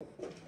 Thank